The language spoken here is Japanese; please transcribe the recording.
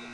うん。